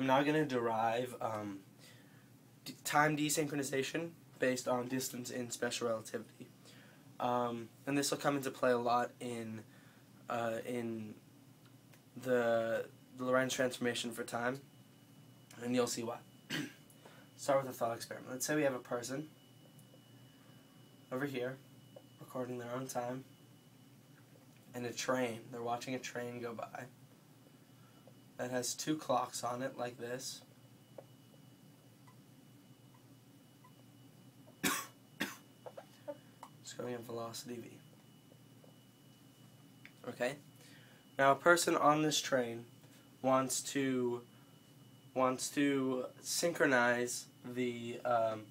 I'm now going to derive um, time desynchronization based on distance in special relativity. Um, and this will come into play a lot in uh, in the, the Lorentz transformation for time, and you'll see why. Start with a thought experiment. Let's say we have a person over here recording their own time and a train. They're watching a train go by that has two clocks on it like this. it's going at velocity v. Okay? Now a person on this train wants to wants to synchronize the um,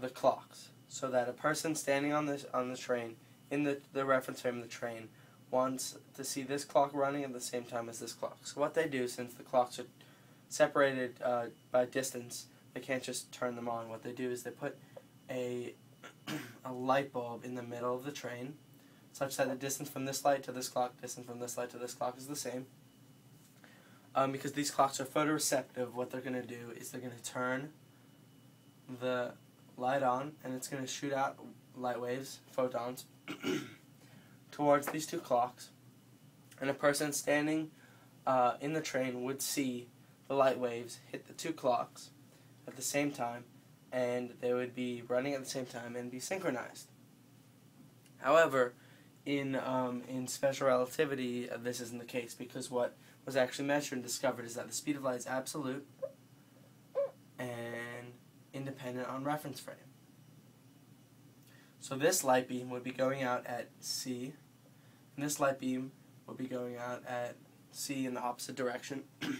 the clocks so that a person standing on this on the train in the the reference frame of the train wants to see this clock running at the same time as this clock. So what they do, since the clocks are separated uh, by distance, they can't just turn them on. What they do is they put a a light bulb in the middle of the train, such that the distance from this light to this clock, distance from this light to this clock is the same. Um, because these clocks are photoreceptive, what they're going to do is they're going to turn the light on, and it's going to shoot out light waves, photons, towards these two clocks, and a person standing uh, in the train would see the light waves hit the two clocks at the same time, and they would be running at the same time and be synchronized. However, in um, in special relativity, uh, this isn't the case because what was actually measured and discovered is that the speed of light is absolute and independent on reference frame. So this light beam would be going out at c and this light beam will be going out at c in the opposite direction,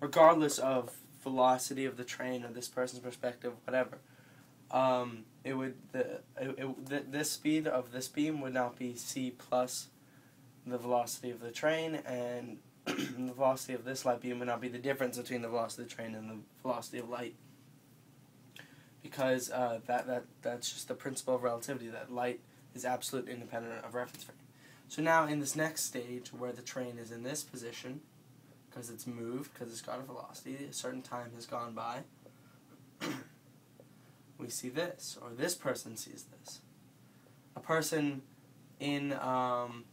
regardless of velocity of the train or this person's perspective, whatever. Um, it would the, it, it, this speed of this beam would now be c plus the velocity of the train, and the velocity of this light beam would not be the difference between the velocity of the train and the velocity of light. Because uh, that that that's just the principle of relativity that light is absolute independent of reference frame. So now in this next stage where the train is in this position, because it's moved, because it's got a velocity, a certain time has gone by, we see this, or this person sees this. A person in um,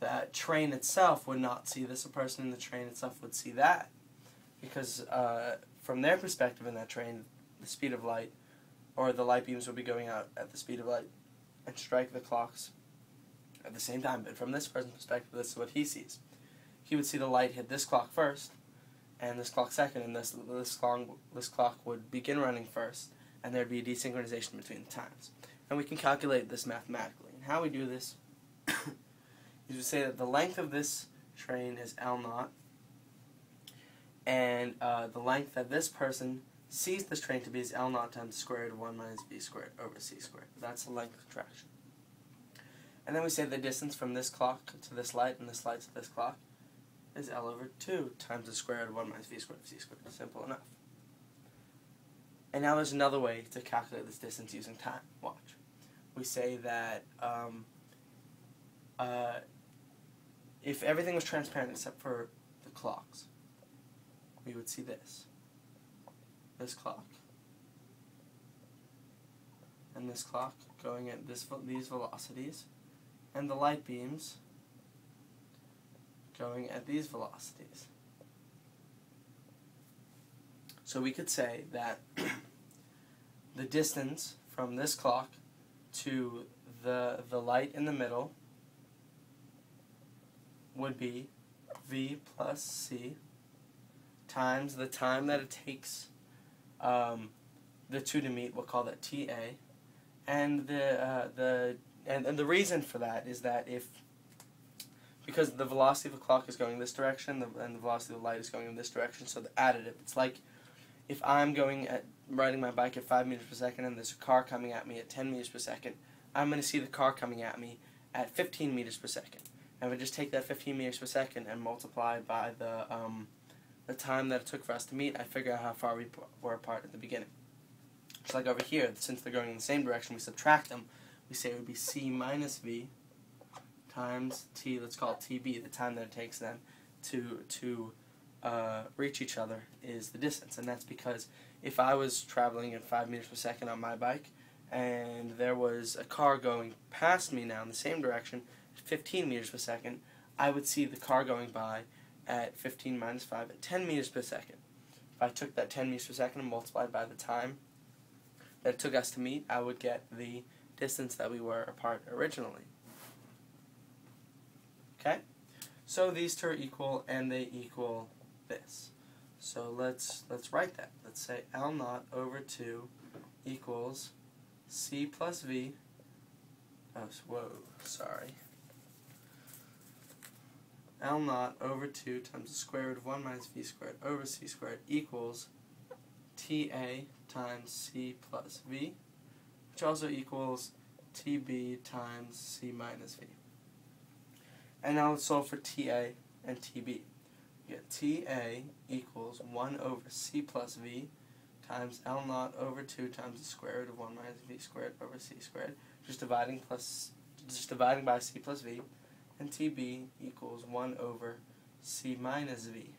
that train itself would not see this. A person in the train itself would see that. Because uh, from their perspective in that train, the speed of light, or the light beams would be going out at the speed of light and strike the clocks at the same time. But from this person's perspective, this is what he sees. He would see the light hit this clock first, and this clock second, and this this clock this clock would begin running first, and there'd be a desynchronization between the times. And we can calculate this mathematically. And how we do this is we say that the length of this train is L naught, and uh, the length that this person sees this train to be is L naught times square root of 1 minus v squared over c squared. That's the length contraction. And then we say the distance from this clock to this light and this light to this clock is L over 2 times the square root of 1 minus v squared of c squared. Simple enough. And now there's another way to calculate this distance using time. Watch. We say that um, uh, if everything was transparent except for the clocks, we would see this. This clock. And this clock going at this these velocities and the light beams going at these velocities. So we could say that the distance from this clock to the, the light in the middle would be V plus C times the time that it takes um, the two to meet, we'll call that TA, and the, uh, the and, and the reason for that is that if because the velocity of the clock is going this direction the, and the velocity of the light is going in this direction so the additive it's like if i'm going at riding my bike at 5 meters per second and there's a car coming at me at 10 meters per second i'm going to see the car coming at me at 15 meters per second. And we just take that 15 meters per second and multiply by the um, the time that it took for us to meet i figure out how far we were apart at the beginning. Just like over here since they're going in the same direction we subtract them we say it would be c minus v times t, let's call it tb, the time that it takes them to, to uh, reach each other is the distance, and that's because if I was traveling at 5 meters per second on my bike, and there was a car going past me now in the same direction, 15 meters per second, I would see the car going by at 15 minus 5 at 10 meters per second. If I took that 10 meters per second and multiplied by the time that it took us to meet, I would get the distance that we were apart originally. Okay? So these two are equal and they equal this. So let's let's write that. Let's say L naught over 2 equals C plus V. Oh, whoa, sorry. L naught over 2 times the square root of 1 minus V squared over C squared equals TA times C plus V, which also equals TB times C minus V. And now let's solve for TA and TB. You get TA equals 1 over C plus V times L naught over 2 times the square root of 1 minus V squared over C squared. Just dividing plus just dividing by C plus V. And TB equals 1 over C minus V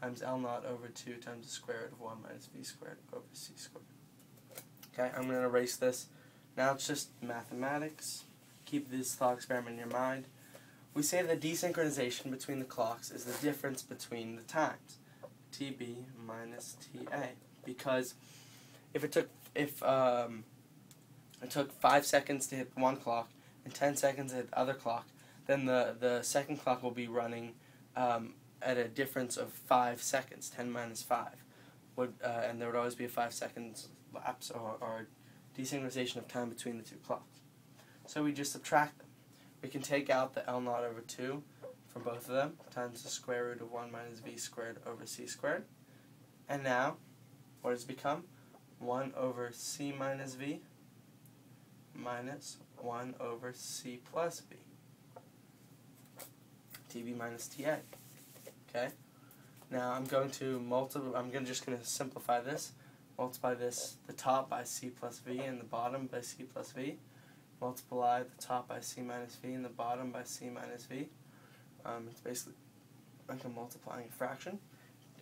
times L naught over 2 times the square root of 1 minus V squared over C squared. Okay, I'm going to erase this. Now it's just mathematics. Keep this thought experiment in your mind. We say the desynchronization between the clocks is the difference between the times, TB minus TA, because if it took if um, it took five seconds to hit one clock and ten seconds to hit the other clock, then the the second clock will be running um, at a difference of five seconds, ten minus five, would uh, and there would always be a five seconds lapse or, or desynchronization of time between the two clocks. So we just subtract them we can take out the L naught over 2 from both of them times the square root of 1 minus v squared over c squared. And now, what it become? 1 over c minus v minus 1 over c plus v. tb minus ta. Okay? Now I'm going to multiply, I'm gonna, just going to simplify this. Multiply this, the top by c plus v and the bottom by c plus v multiply the top by c minus v and the bottom by c minus v. Um, it's basically like a multiplying fraction.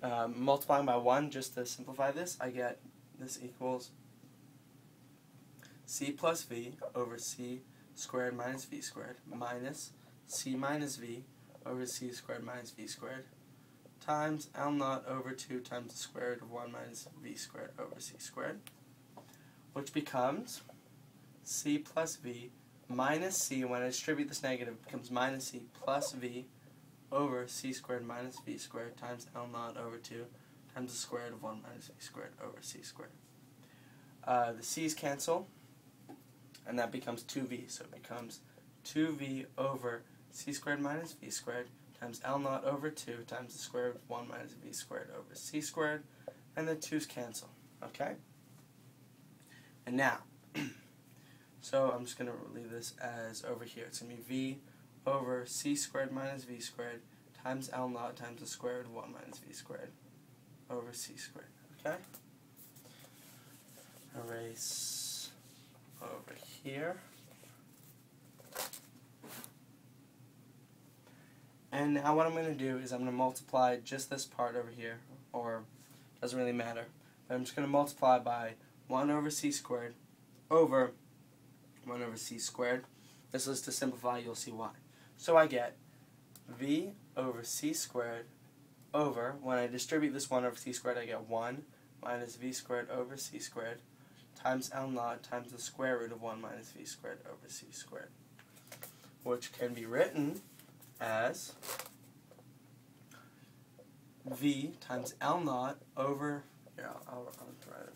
Um, multiplying by 1, just to simplify this, I get this equals c plus v over c squared minus v squared minus c minus v over c squared minus v squared times L naught over 2 times the square root of 1 minus v squared over c squared, which becomes c plus v minus c, when I distribute this negative, becomes minus c plus v over c squared minus v squared times L naught over 2 times the square root of 1 minus v squared over c squared. Uh, the c's cancel, and that becomes 2v, so it becomes 2v over c squared minus v squared times L naught over 2 times the square root of 1 minus v squared over c squared, and the 2's cancel, okay? And now, So I'm just going to leave this as over here. It's going to be v over c squared minus v squared times L naught times the square root of 1 minus v squared over c squared. Okay? Erase over here. And now what I'm going to do is I'm going to multiply just this part over here, or doesn't really matter. But I'm just going to multiply by 1 over c squared over 1 over c squared. This is to simplify, you'll see why. So I get v over c squared over, when I distribute this 1 over c squared, I get 1 minus v squared over c squared times L naught times the square root of 1 minus v squared over c squared, which can be written as v times L naught over, here, I'll, I'll, I'll write it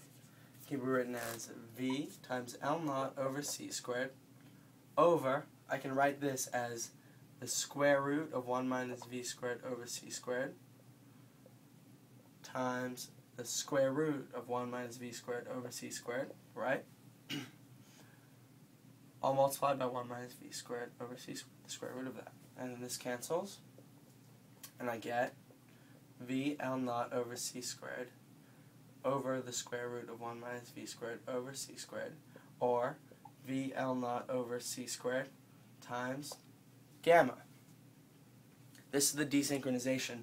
can be written as v times L naught over c squared over, I can write this as the square root of 1 minus v squared over c squared times the square root of 1 minus v squared over c squared, right? All multiplied by 1 minus v squared over c squared, the square root of that. And then this cancels, and I get v L naught over c squared over the square root of 1 minus v squared over c squared, or v L naught over c squared times gamma. This is the desynchronization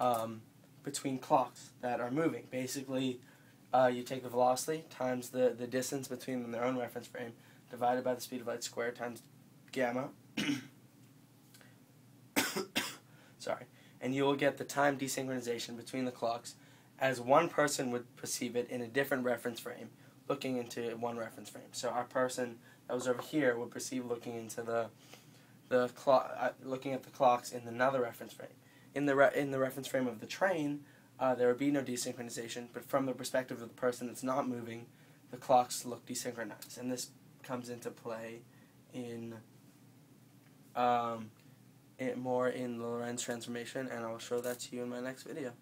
um, between clocks that are moving. Basically, uh, you take the velocity times the, the distance between them, in their own reference frame, divided by the speed of light squared times gamma. Sorry. And you will get the time desynchronization between the clocks as one person would perceive it in a different reference frame, looking into one reference frame. So our person that was over here would perceive looking into the the clock, uh, looking at the clocks in another reference frame. In the in the reference frame of the train, uh, there would be no desynchronization, but from the perspective of the person that's not moving, the clocks look desynchronized, and this comes into play in um, it more in the Lorentz transformation, and I'll show that to you in my next video.